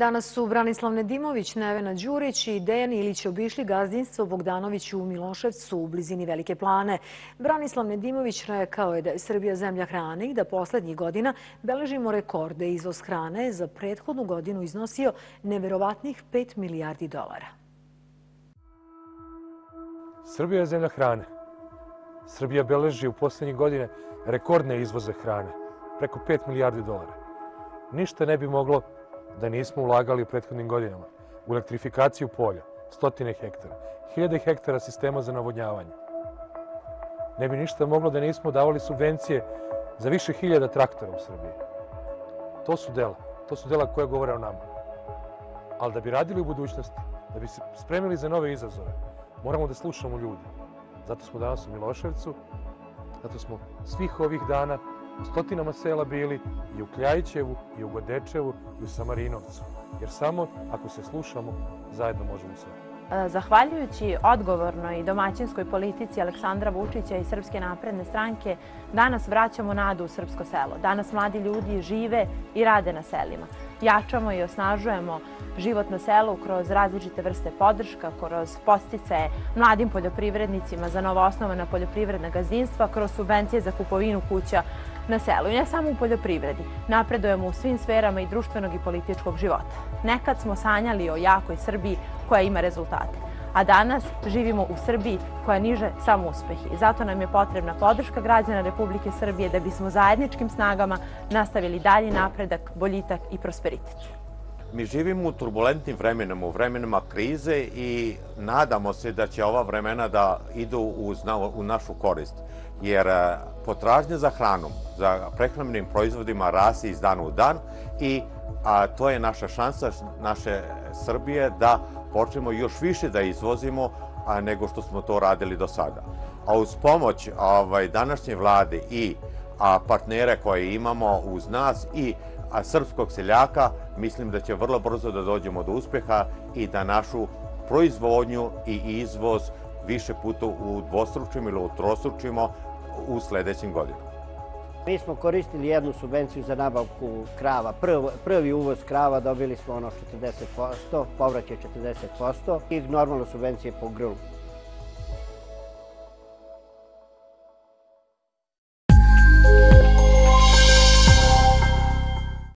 Danas su Branislav Nedimović, Nevena Đurić i Dejan Ilić obišli gazdinstvo Bogdanović u Miloševcu u blizini Velike plane. Branislav Nedimović rekao je da je Srbija zemlja hrane i da poslednjih godina beležimo rekorde. Izvoz hrane za prethodnu godinu iznosio neverovatnih 5 milijardi dolara. Srbija je zemlja hrane. Srbija beleži u poslednjih godine rekordne izvoze hrane, preko 5 milijardi dolara. Ništa ne bi moglo da nismo ulagali u prethodnim godinama u elektrifikaciju polja, stotine hektara, hiljade hektara sistema za navodnjavanje. Ne bi ništa moglo da nismo davali subvencije za više hiljada traktora u Srbiji. To su dela. To su dela koje govore o nama. Ali da bi radili u budućnosti, da bi se spremili za nove izazove, moramo da slušamo ljudi. Zato smo danas u Miloševcu, zato smo svih ovih dana u stotinama sela bili i u Kljajićevu, i u Godečevu, i u Samarinovcu. Jer samo ako se slušamo, zajedno možemo sve. E, zahvaljujući odgovornoj domaćinskoj politici Aleksandra Vučića i Srpske napredne stranke, danas vraćamo nadu u srpsko selo. Danas mladi ljudi žive i rade na selima. Jačamo i osnažujemo život na selu kroz različite vrste podrška, kroz postice mladim poljoprivrednicima za novoosnovana poljoprivredna gazdinstva, kroz subvencije za kupovinu kuća na selu i ne samo u poljoprivredi. Napredujemo u svim sferama i društvenog i političkog života. Nekad smo sanjali o jakoj Srbiji koja ima rezultate, a danas živimo u Srbiji koja niže samo uspehi. I zato nam je potrebna podrška građana Republike Srbije da bismo zajedničkim snagama nastavili dalji napredak, boljitak i prosperitet. Mi živimo u turbulentnim vremenima, u vremenima krize i nadamo se da će ova vremena da idu uz, u našu korist. Jer e, potražnja za hranom, za prehrambenim proizvodima rasi iz dana u dan i a, to je naša šansa naše Srbije da počnemo još više da izvozimo a, nego što smo to radili do sada. A uz pomoć ovaj, današnje vlade i a, partnere koje imamo uz nas i a srpskog seljaka, mislim da će vrlo brzo da dođemo do uspeha i da našu proizvodnju i izvoz više puta udvostručimo ili utrostručimo u sledećim godinama. Mi smo koristili jednu subvenciju za nabavku krava. Prv, prvi uvoz krava dobili smo ono 40%, povraćaj 40% i normalno subvencije po grlu.